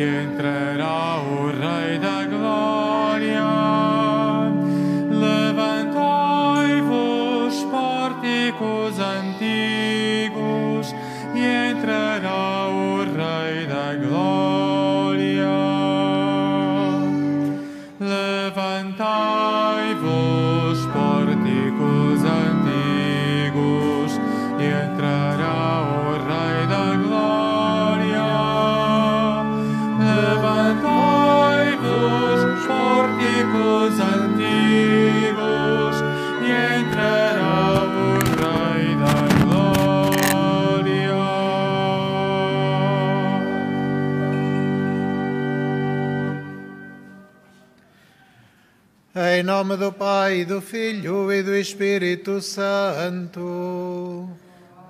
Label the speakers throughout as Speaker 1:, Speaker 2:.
Speaker 1: e entrará o Rei da
Speaker 2: nome do Pai, do Filho e do Espírito Santo.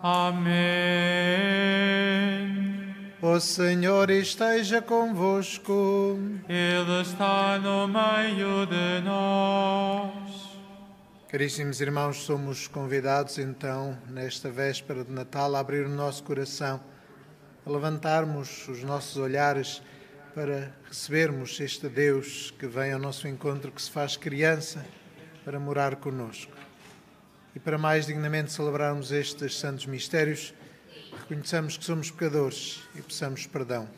Speaker 1: Amém.
Speaker 2: O Senhor esteja convosco.
Speaker 1: Ele está no meio de nós.
Speaker 2: Caríssimos irmãos, somos convidados então, nesta véspera de Natal, a abrir o nosso coração, a levantarmos os nossos olhares para recebermos este Deus que vem ao nosso encontro, que se faz criança para morar conosco. E para mais dignamente celebrarmos estes santos mistérios, reconheçamos que somos pecadores e peçamos perdão.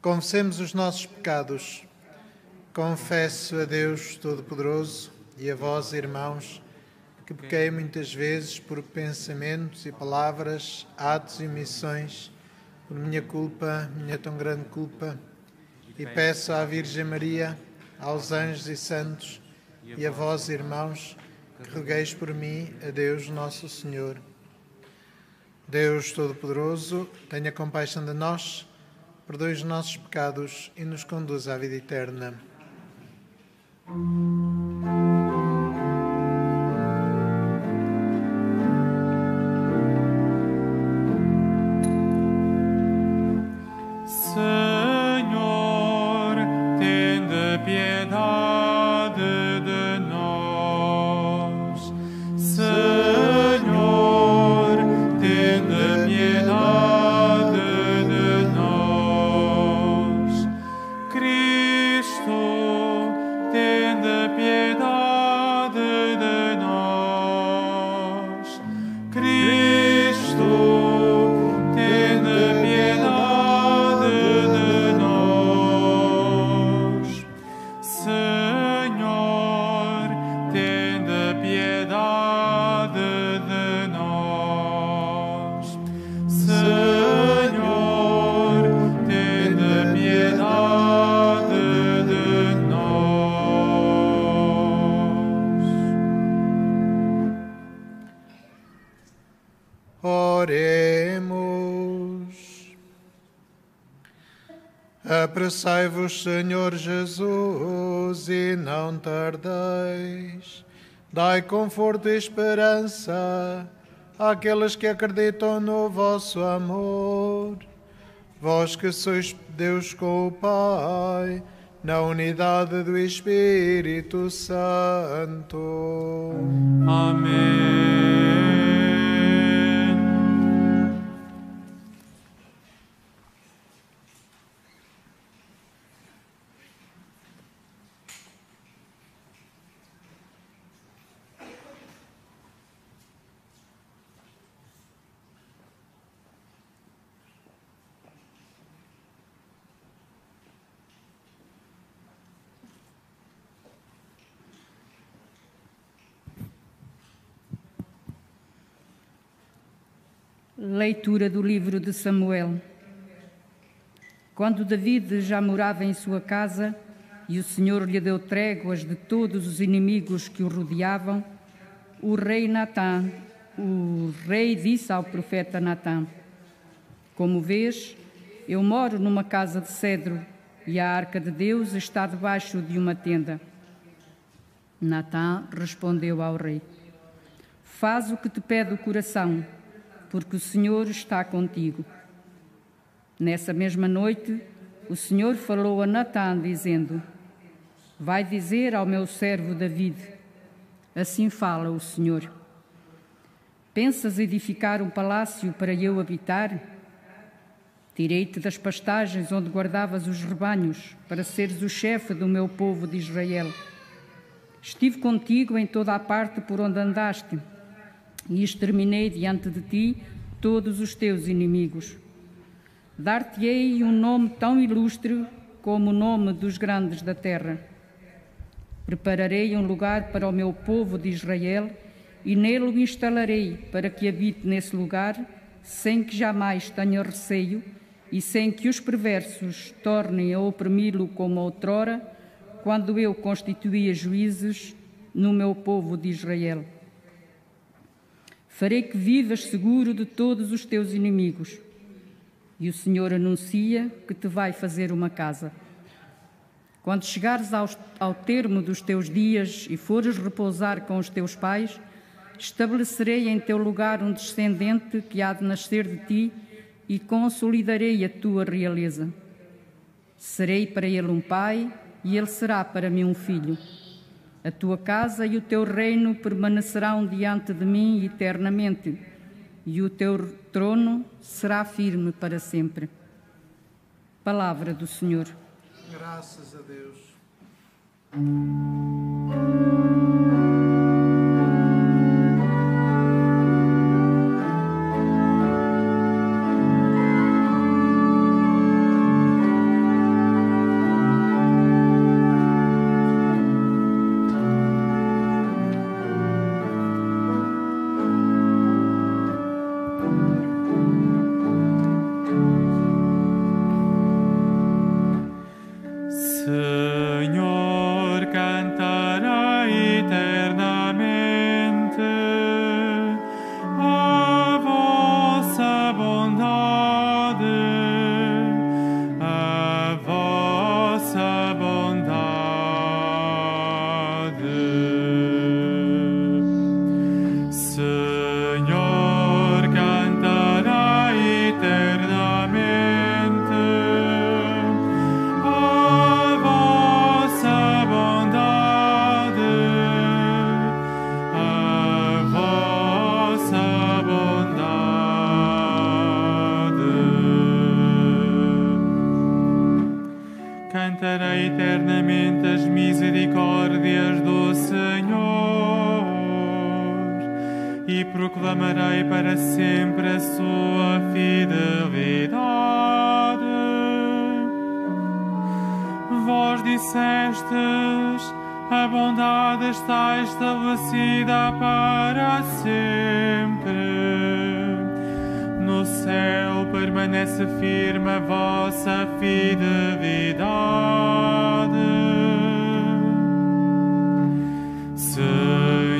Speaker 2: Confessemos os nossos pecados. Confesso a Deus Todo-Poderoso e a vós, irmãos, que pequei muitas vezes por pensamentos e palavras, atos e omissões, por minha culpa, minha tão grande culpa, e peço à Virgem Maria, aos anjos e santos, e a vós, irmãos, que rogueis por mim a Deus Nosso Senhor. Deus Todo-Poderoso, tenha compaixão de nós, perdoe os nossos pecados e nos conduza à vida eterna.
Speaker 1: Tende piedade Senhor
Speaker 2: Jesus, e não tardeis. Dai conforto e esperança àqueles que acreditam no vosso amor. Vós que sois Deus com o Pai, na unidade do Espírito Santo.
Speaker 1: Amém.
Speaker 3: Leitura do livro de Samuel. Quando David já morava em sua casa e o Senhor lhe deu tréguas de todos os inimigos que o rodeavam, o rei Natã, o rei disse ao profeta Natã: Como vês, eu moro numa casa de cedro e a arca de Deus está debaixo de uma tenda. Natã respondeu ao rei: Faz o que te pede o coração, porque o Senhor está contigo. Nessa mesma noite, o Senhor falou a Natã, dizendo: Vai dizer ao meu servo David: Assim fala o Senhor. Pensas edificar um palácio para eu habitar? Tirei-te das pastagens onde guardavas os rebanhos, para seres o chefe do meu povo de Israel. Estive contigo em toda a parte por onde andaste, e exterminei diante de ti todos os teus inimigos. Dar-te-ei um nome tão ilustre como o nome dos grandes da terra. Prepararei um lugar para o meu povo de Israel e nele o instalarei para que habite nesse lugar, sem que jamais tenha receio e sem que os perversos tornem a oprimi-lo como outrora, quando eu constituía juízes no meu povo de Israel. Farei que vivas seguro de todos os teus inimigos. E o Senhor anuncia que te vai fazer uma casa. Quando chegares ao, ao termo dos teus dias e fores repousar com os teus pais, estabelecerei em teu lugar um descendente que há de nascer de ti e consolidarei a tua realeza. Serei para ele um pai e ele será para mim um filho. A tua casa e o teu reino permanecerão diante de mim eternamente, e o teu trono será firme para sempre. Palavra do Senhor.
Speaker 2: Graças a Deus.
Speaker 1: Sempre. No céu permanece firme a vossa fidelidade. Senhor,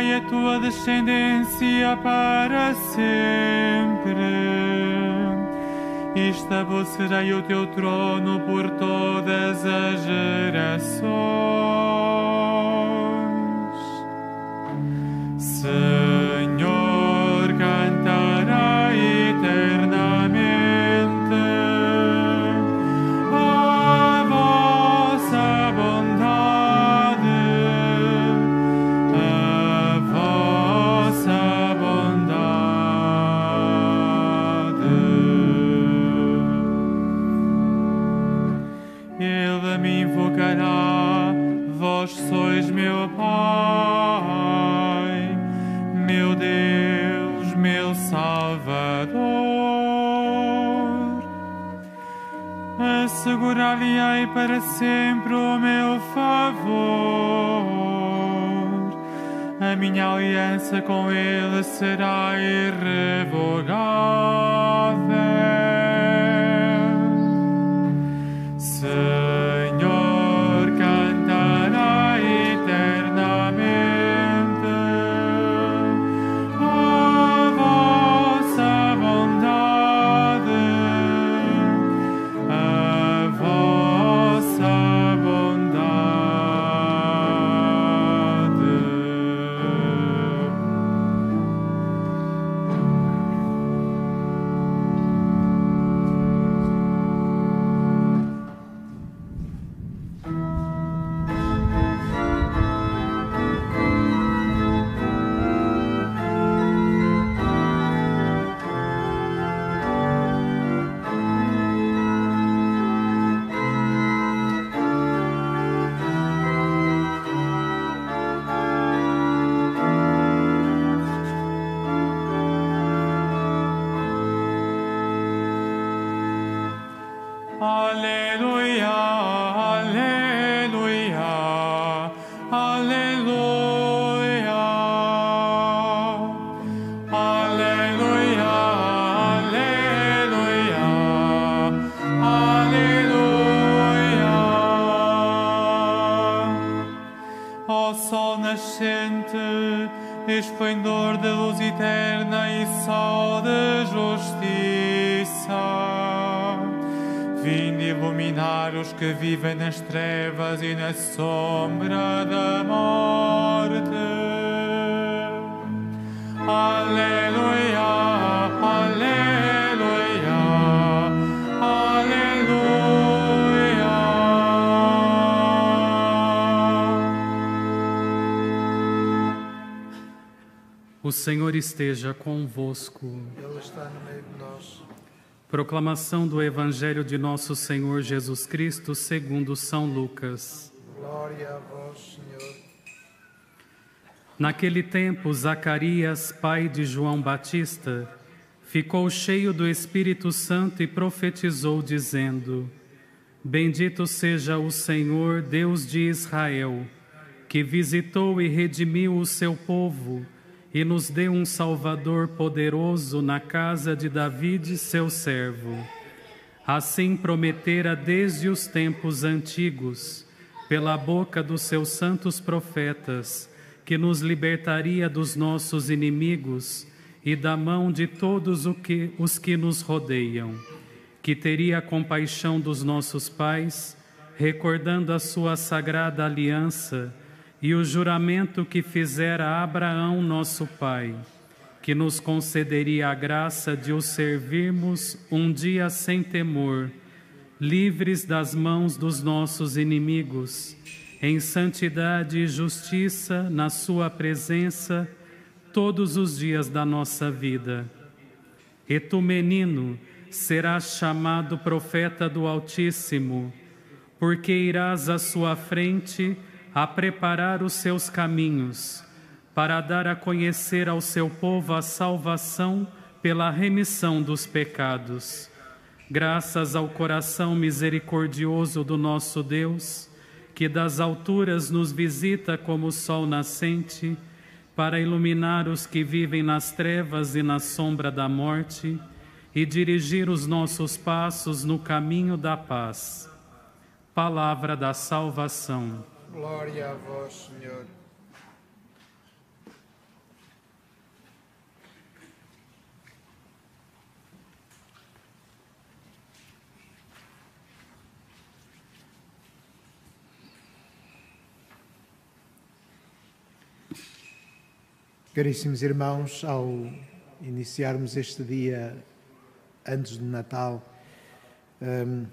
Speaker 1: Conservarei a tua descendência para sempre. Estabelecerei o teu trono por todas as gerações. Senhor, aliança com ele será
Speaker 4: esteja convosco.
Speaker 2: Ele está no meio de nós.
Speaker 4: Proclamação do Evangelho de Nosso Senhor Jesus Cristo, segundo São Lucas.
Speaker 2: Glória a vós, Senhor.
Speaker 4: Naquele tempo, Zacarias, pai de João Batista, ficou cheio do Espírito Santo e profetizou, dizendo: Bendito seja o Senhor, Deus de Israel, que visitou e redimiu o seu povo e nos deu um Salvador poderoso na casa de David, seu servo. Assim prometera desde os tempos antigos, pela boca dos seus santos profetas, que nos libertaria dos nossos inimigos e da mão de todos os que nos rodeiam, que teria compaixão dos nossos pais, recordando a sua sagrada aliança e o juramento que fizera Abraão, nosso pai, que nos concederia a graça de o servirmos um dia sem temor, livres das mãos dos nossos inimigos, em santidade e justiça na Sua presença todos os dias da nossa vida. E tu, menino, serás chamado profeta do Altíssimo, porque irás à sua frente a preparar os seus caminhos, para dar a conhecer ao seu povo a salvação pela remissão dos pecados. Graças ao coração misericordioso do nosso Deus, que das alturas nos visita como o sol nascente, para iluminar os que vivem nas trevas e na sombra da morte e dirigir os nossos passos no caminho da paz. Palavra da salvação.
Speaker 2: Glória a vós, Senhor. Caríssimos irmãos, ao iniciarmos este dia antes do Natal, hum,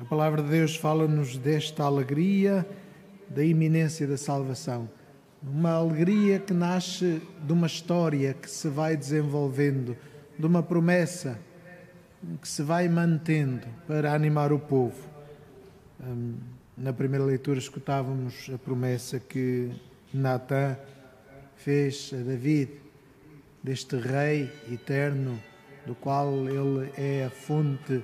Speaker 2: a palavra de Deus fala-nos desta alegria da iminência da salvação. Uma alegria que nasce de uma história que se vai desenvolvendo, de uma promessa que se vai mantendo para animar o povo. Hum, na primeira leitura escutávamos a promessa que Natã fez a David, deste rei eterno, do qual ele é a fonte,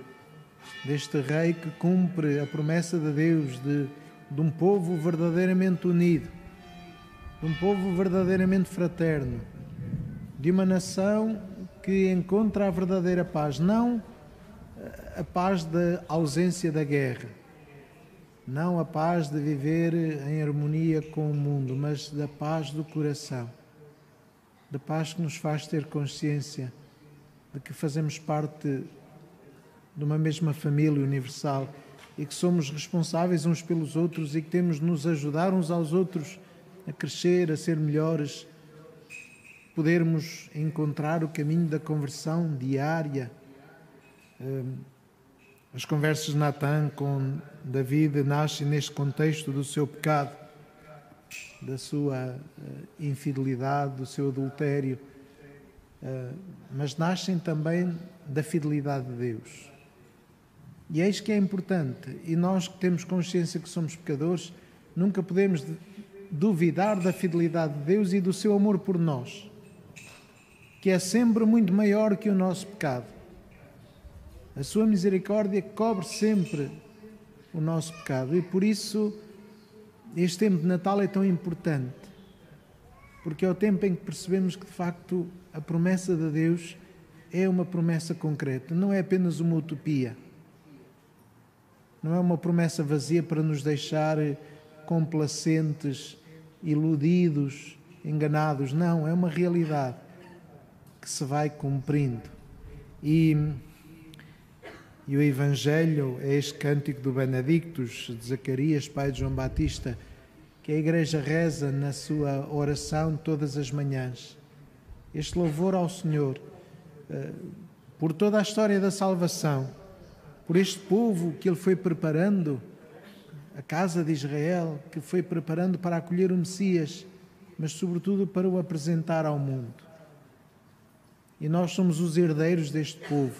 Speaker 2: deste rei que cumpre a promessa de Deus de de um povo verdadeiramente unido, de um povo verdadeiramente fraterno, de uma nação que encontra a verdadeira paz, não a paz da ausência da guerra, não a paz de viver em harmonia com o mundo, mas da paz do coração, da paz que nos faz ter consciência de que fazemos parte de uma mesma família universal e que somos responsáveis uns pelos outros e que temos de nos ajudar uns aos outros a crescer, a ser melhores, podermos encontrar o caminho da conversão diária. Hum, as conversas de Natan com David nascem neste contexto do seu pecado, da sua eh, infidelidade, do seu adultério, eh, mas nascem também da fidelidade de Deus. E eis que é importante, e nós que temos consciência que somos pecadores, nunca podemos duvidar da fidelidade de Deus e do seu amor por nós, que é sempre muito maior que o nosso pecado. A sua misericórdia cobre sempre o nosso pecado e por isso este tempo de Natal é tão importante, porque é o tempo em que percebemos que de facto a promessa de Deus é uma promessa concreta, não é apenas uma utopia não é uma promessa vazia para nos deixar complacentes iludidos, enganados. Não, é uma realidade que se vai cumprindo. E, e o Evangelho é este cântico do Benedictus, de Zacarias, pai de João Batista, que a Igreja reza na sua oração todas as manhãs. Este louvor ao Senhor eh, por toda a história da salvação, por este povo que Ele foi preparando, a casa de Israel, que foi preparando para acolher o Messias, mas sobretudo para o apresentar ao mundo. E nós somos os herdeiros deste povo,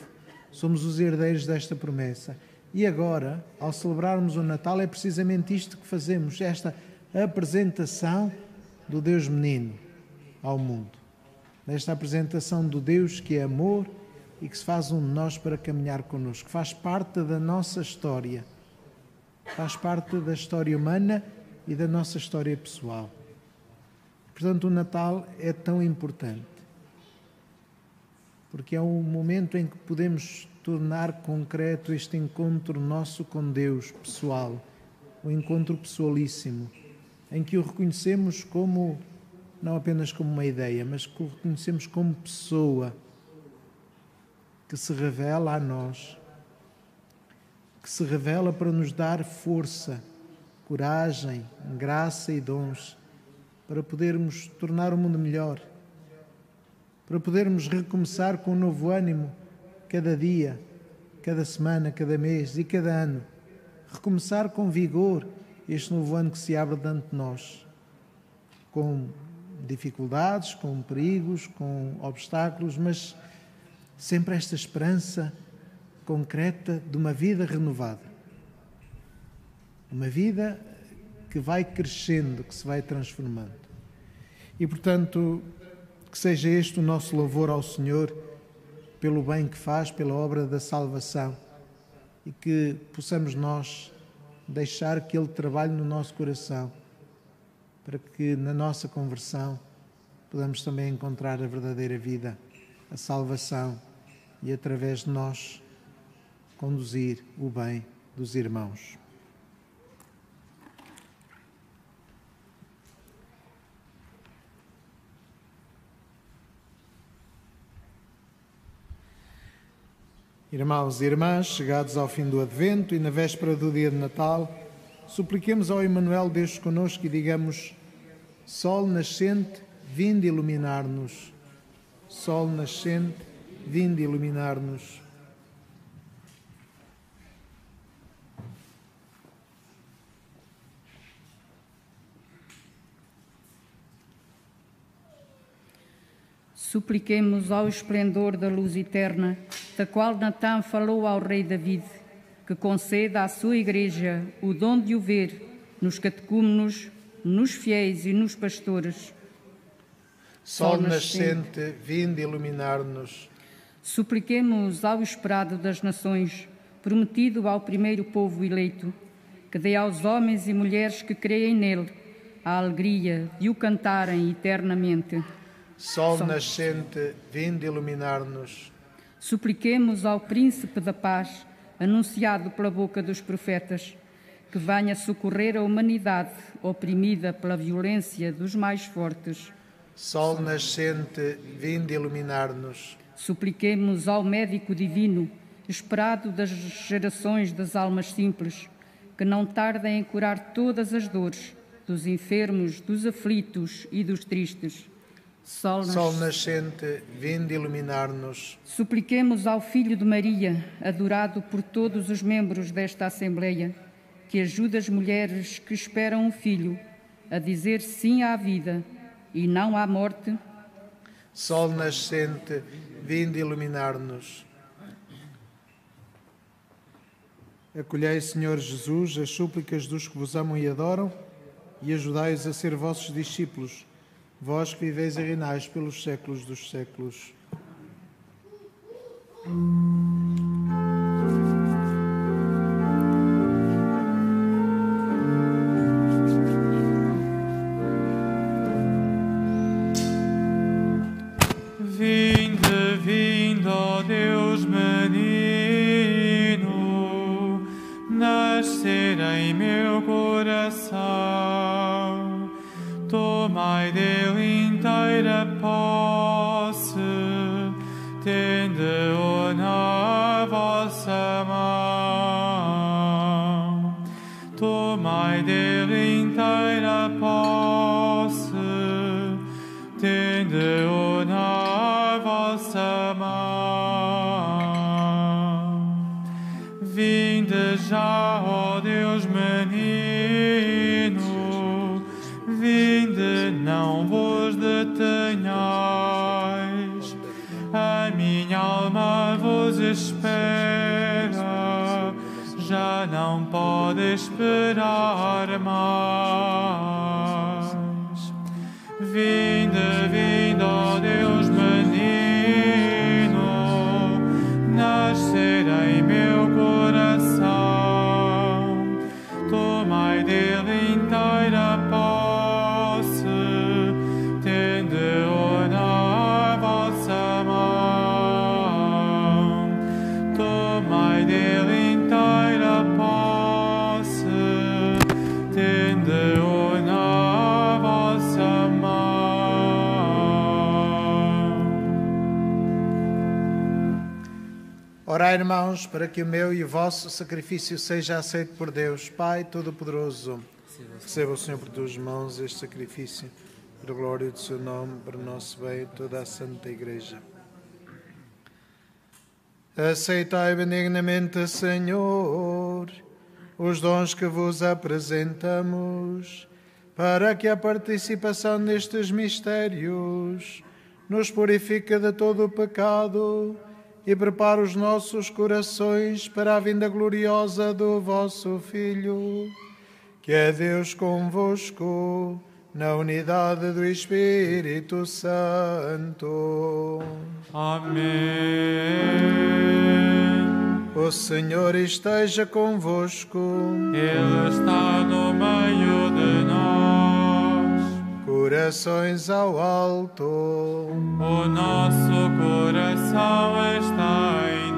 Speaker 2: somos os herdeiros desta promessa. E agora, ao celebrarmos o Natal, é precisamente isto que fazemos, esta apresentação do Deus menino ao mundo. Nesta apresentação do Deus que é amor e que se faz um de nós para caminhar connosco, faz parte da nossa história, faz parte da história humana e da nossa história pessoal. Portanto, o Natal é tão importante porque é um momento em que podemos tornar concreto este encontro nosso com Deus pessoal, o um encontro pessoalíssimo, em que o reconhecemos como não apenas como uma ideia, mas que o reconhecemos como pessoa que se revela a nós, que se revela para nos dar força, coragem, graça e dons para podermos tornar o mundo melhor para podermos recomeçar com um novo ânimo cada dia, cada semana, cada mês e cada ano. Recomeçar com vigor este novo ano que se abre diante de nós, com dificuldades, com perigos, com obstáculos, mas sempre esta esperança concreta de uma vida renovada. Uma vida que vai crescendo, que se vai transformando. E, portanto, que seja este o nosso louvor ao Senhor pelo bem que faz, pela obra da salvação e que possamos nós deixar que Ele trabalhe no nosso coração para que na nossa conversão podamos também encontrar a verdadeira vida, a salvação e através de nós conduzir o bem dos irmãos. Irmãos e irmãs, chegados ao fim do Advento e na véspera do dia de Natal, supliquemos ao Emmanuel Deus conosco e digamos: Sol nascente, vinde iluminar-nos. Sol nascente, vinde iluminar-nos.
Speaker 3: Supliquemos ao esplendor da luz eterna, da qual Natan falou ao rei David, que conceda à sua igreja o dom de o ver nos catecúmenos, nos fiéis e nos pastores.
Speaker 2: Sol nascente, vinde iluminar-nos.
Speaker 3: Supliquemos ao esperado das nações, prometido ao primeiro povo eleito, que dê aos homens e mulheres que creem nele a alegria de o cantarem eternamente.
Speaker 2: Sol nascente, vinde iluminar-nos.
Speaker 3: Supliquemos ao Príncipe da Paz, anunciado pela boca dos profetas, que venha socorrer a humanidade oprimida pela violência dos mais fortes.
Speaker 2: Sol nascente, vinde iluminar-nos.
Speaker 3: Supliquemos ao Médico Divino, esperado das gerações das almas simples, que não tardem em curar todas as dores dos enfermos, dos aflitos e dos tristes
Speaker 2: Sol, nas... Sol nascente, vinde iluminar-nos.
Speaker 3: Supliquemos ao Filho de Maria, adorado por todos os membros desta Assembleia, que ajude as mulheres que esperam um filho a dizer sim à vida e não à morte.
Speaker 2: Sol nascente, vinde iluminar-nos. Acolhei, Senhor Jesus, as súplicas dos que vos amam e adoram e ajudai-os a ser vossos discípulos vós que viveis e reinais pelos séculos dos séculos.
Speaker 1: Em meu coração Tomai dele inteira posse, dich bedarma.
Speaker 2: Orai, irmãos, para que o meu e o vosso sacrifício seja aceito por Deus, Pai Todo-Poderoso. Receba o Senhor por tuas mãos este sacrifício, para a glória do seu nome, para o nosso bem toda a Santa Igreja. Aceitai benignamente, Senhor, os dons que vos apresentamos, para que a participação nestes mistérios nos purifique de todo o pecado e prepare os nossos corações para a vinda gloriosa do vosso Filho, que é Deus convosco, na unidade do Espírito Santo.
Speaker 1: Amém.
Speaker 2: O Senhor esteja convosco,
Speaker 1: Ele está no meio de nós.
Speaker 2: Corações ao alto.
Speaker 1: O nosso coração está em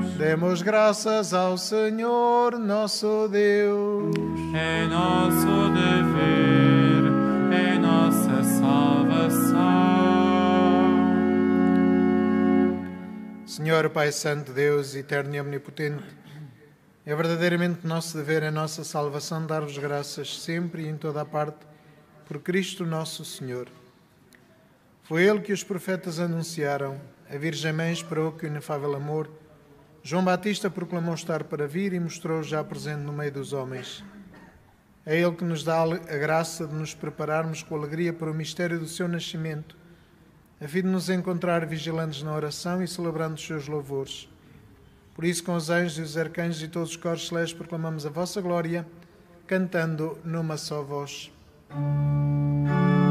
Speaker 1: Deus.
Speaker 2: Demos graças ao Senhor nosso Deus.
Speaker 1: É nosso dever, é nossa salvação.
Speaker 2: Senhor Pai Santo, Deus eterno e omnipotente, é verdadeiramente nosso dever, é nossa salvação dar-vos graças sempre e em toda a parte por Cristo nosso Senhor. Foi Ele que os profetas anunciaram, a Virgem Mãe esperou que o inefável amor, João Batista proclamou estar para vir e mostrou já presente no meio dos homens. É Ele que nos dá a graça de nos prepararmos com alegria para o mistério do seu nascimento, a fim de nos encontrar vigilantes na oração e celebrando os seus louvores. Por isso, com os anjos e os arcanjos e todos os coros celestes, proclamamos a vossa glória, cantando numa só voz.
Speaker 1: thank you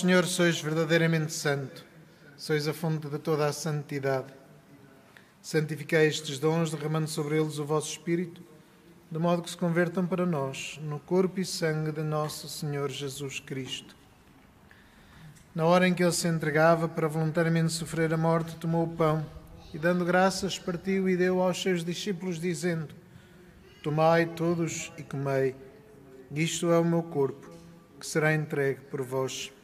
Speaker 1: Senhor,
Speaker 2: sois verdadeiramente santo, sois a fonte de toda a santidade. Santificai estes dons, derramando sobre eles o vosso Espírito, de modo que se convertam para nós no corpo e sangue de nosso Senhor Jesus Cristo. Na hora em que ele se entregava para voluntariamente sofrer a morte, tomou o pão e, dando graças, partiu e deu aos seus discípulos, dizendo: Tomai todos e comei, isto é o meu corpo, que será entregue por vós.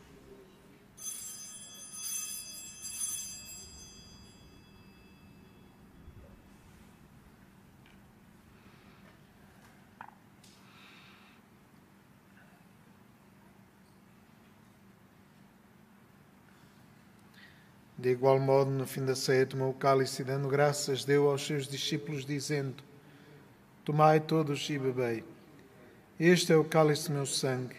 Speaker 2: De igual modo, no fim da ceia, tomou o cálice e, dando graças, deu aos seus discípulos, dizendo: Tomai todos e bebei. Este é o cálice do meu sangue,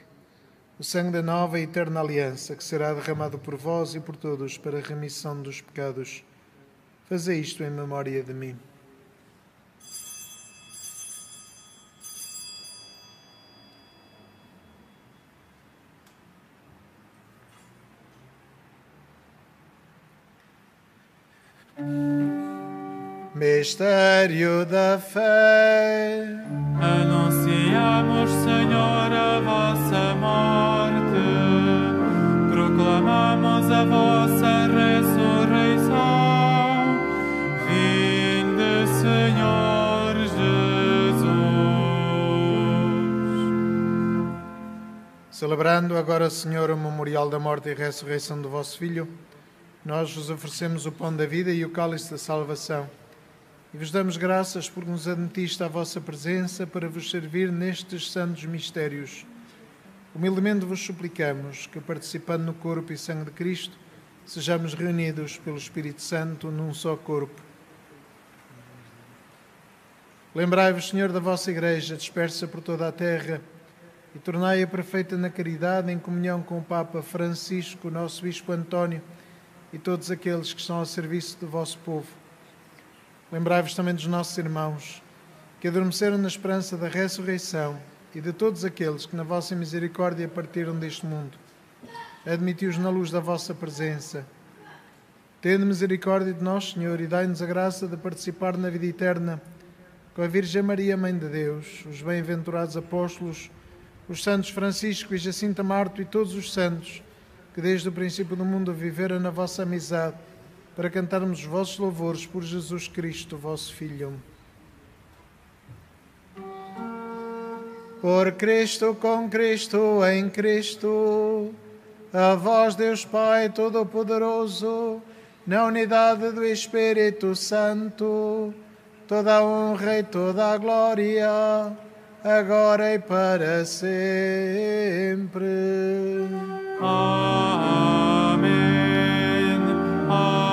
Speaker 2: o sangue da nova e eterna aliança, que será derramado por vós e por todos para a remissão dos pecados. Fazei isto em memória de mim. Mistério da fé.
Speaker 1: Anunciamos, Senhor, a vossa morte, proclamamos a vossa ressurreição. Vinde, Senhor Jesus.
Speaker 2: Celebrando agora, Senhor, o memorial da morte e ressurreição do vosso Filho, nós vos oferecemos o pão da vida e o cálice da salvação. E vos damos graças por nos admitiste à vossa presença para vos servir nestes santos mistérios. Humildemente vos suplicamos que, participando no corpo e sangue de Cristo, sejamos reunidos pelo Espírito Santo num só corpo. Lembrai-vos, Senhor, da vossa Igreja dispersa por toda a terra e tornai-a perfeita na caridade em comunhão com o Papa Francisco, nosso Bispo António e todos aqueles que estão ao serviço do vosso povo. Lembrai-vos também dos nossos irmãos que adormeceram na esperança da ressurreição e de todos aqueles que, na vossa misericórdia, partiram deste mundo. Admiti-os na luz da vossa presença. Tende misericórdia de nós, Senhor, e dai-nos a graça de participar na vida eterna com a Virgem Maria, Mãe de Deus, os bem-aventurados apóstolos, os santos Francisco e Jacinta Marto e todos os santos que desde o princípio do mundo viveram na vossa amizade para cantarmos os vossos louvores por Jesus Cristo, vosso Filho. Por Cristo, com Cristo, em Cristo, a vós, Deus Pai Todo-Poderoso, na unidade do Espírito Santo, toda a honra e toda a glória, agora e para sempre.
Speaker 1: Amém. Amém.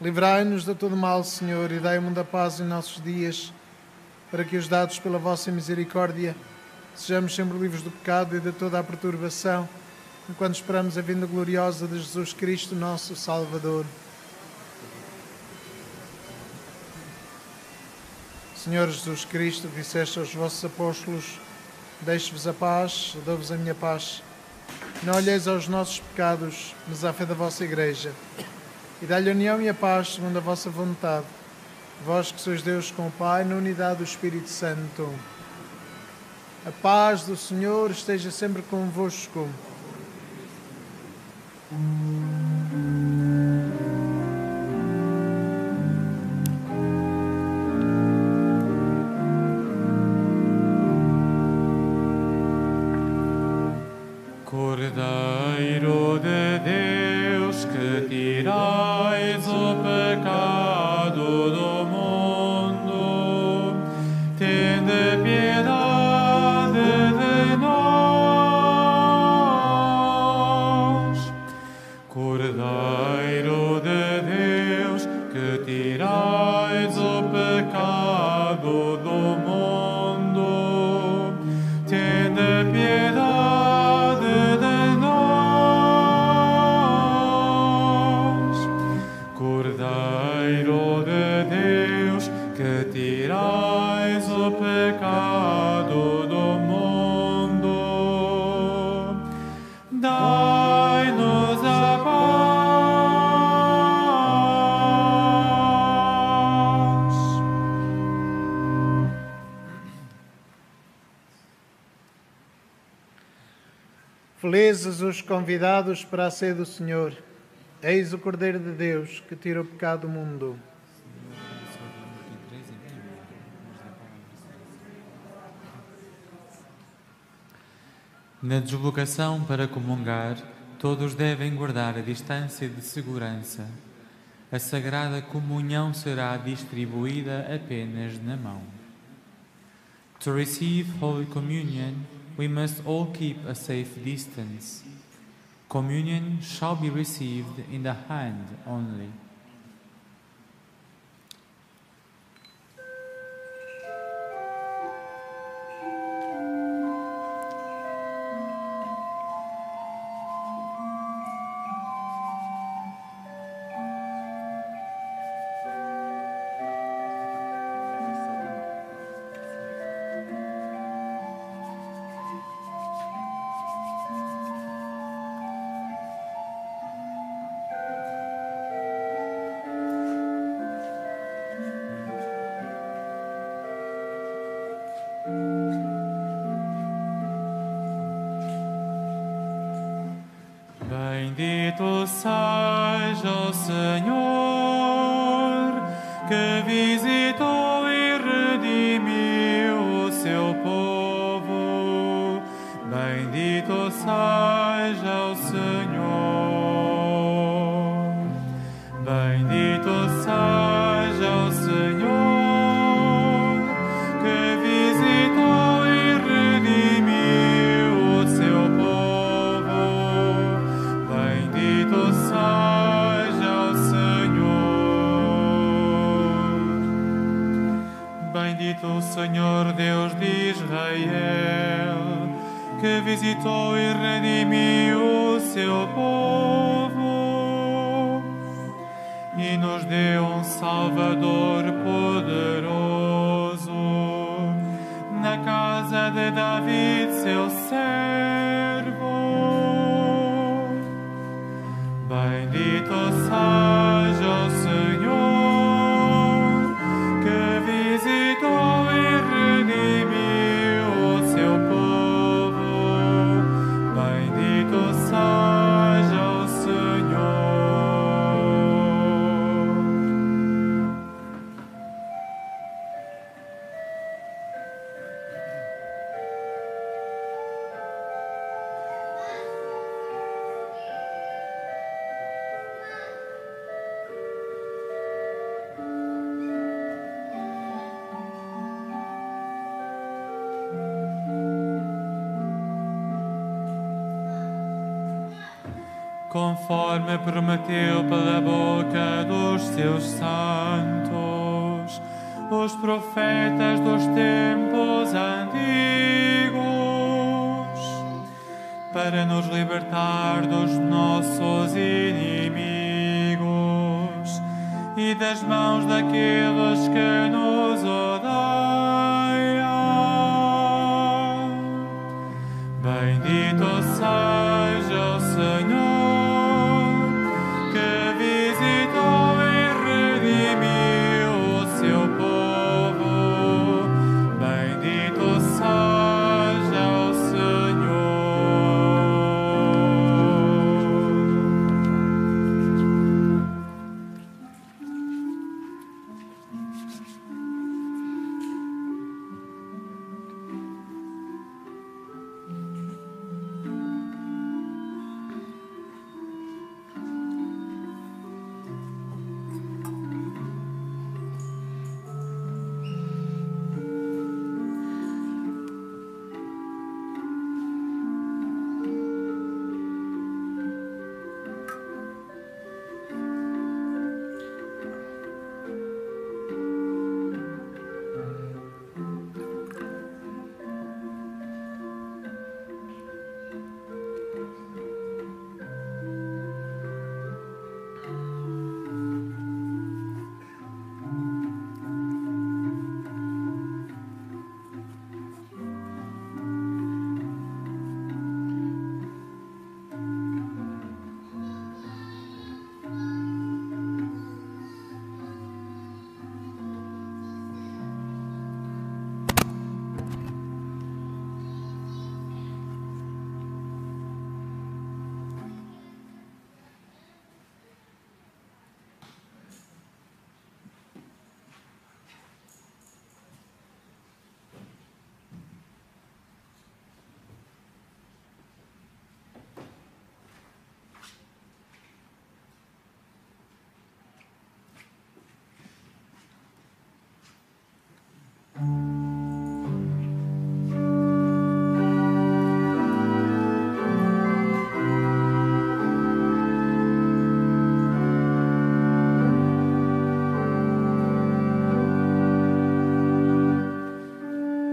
Speaker 2: Livrai-nos de todo mal, Senhor, e dai-me da paz em nossos dias, para que, os dados pela vossa misericórdia, sejamos sempre livres do pecado e de toda a perturbação, enquanto esperamos a vinda gloriosa de Jesus Cristo, nosso Salvador. Senhor Jesus Cristo, disseste aos vossos apóstolos: Deixe-vos a paz, dou-vos a minha paz. Não olheis aos nossos pecados, mas à fé da vossa Igreja. E dá-lhe a união e a paz segundo a vossa vontade. Vós que sois Deus com o Pai, na unidade do Espírito Santo. A paz do Senhor esteja sempre convosco.
Speaker 1: Cordeiro
Speaker 2: convidados para a ceia do Senhor. Eis o Cordeiro de Deus que tira o pecado do mundo.
Speaker 1: Na deslocação para comungar, todos devem guardar a distância de segurança. A sagrada comunhão será distribuída apenas na mão. To receive Holy Communion, we must all keep a safe distance. Communion shall be received in the hand only. Senhor Deus de Israel, que visitou e redimiu o seu povo conforme prometeu pela boca dos seus santos, os profetas dos tempos antigos, para nos libertar dos nossos inimigos e das mãos daqueles que nos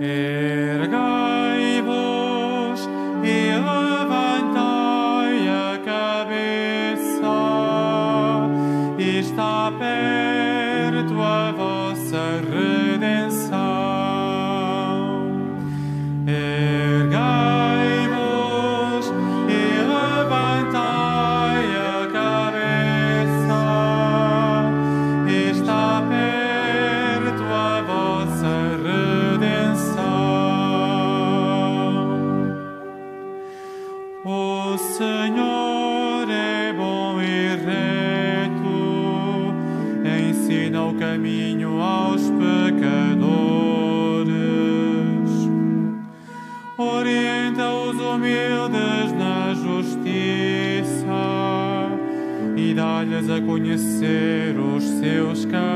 Speaker 1: Amen. Conhecer os seus caminhos.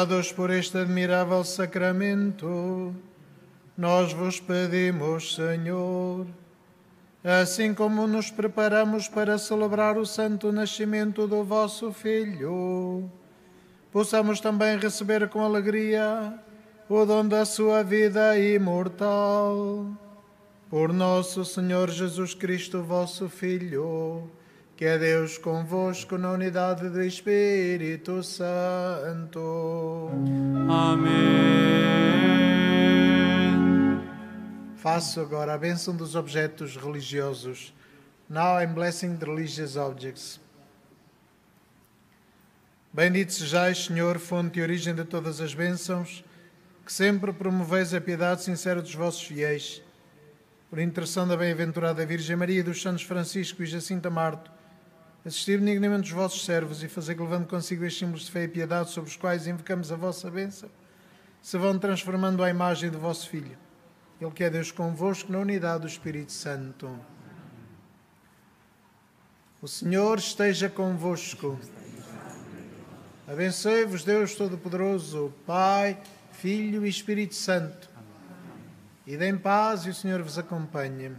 Speaker 2: Renovados por este admirável sacramento, nós vos pedimos, Senhor, assim como nos preparamos para celebrar o santo nascimento do vosso Filho, possamos também receber com alegria o dom da sua vida imortal. Por nosso Senhor Jesus Cristo, vosso Filho que é Deus convosco na unidade do Espírito Santo.
Speaker 1: Amém.
Speaker 2: Faço agora a bênção dos objetos religiosos. Now I'm blessing the religious objects. Bendito sejais, Senhor, fonte e origem de todas as bênçãos, que sempre promoveis a piedade sincera dos vossos fiéis. Por intercessão da bem-aventurada Virgem Maria, dos Santos Francisco e Jacinta Marto, assistir benignamente os vossos servos e fazer que, levando consigo estes símbolos de fé e piedade sobre os quais invocamos a vossa bênção, se vão transformando à imagem do vosso Filho. Ele que é Deus convosco na unidade do Espírito Santo. O Senhor esteja convosco. Abençoe-vos, Deus Todo-Poderoso, Pai, Filho e Espírito Santo. E dêem paz e o Senhor vos acompanhe.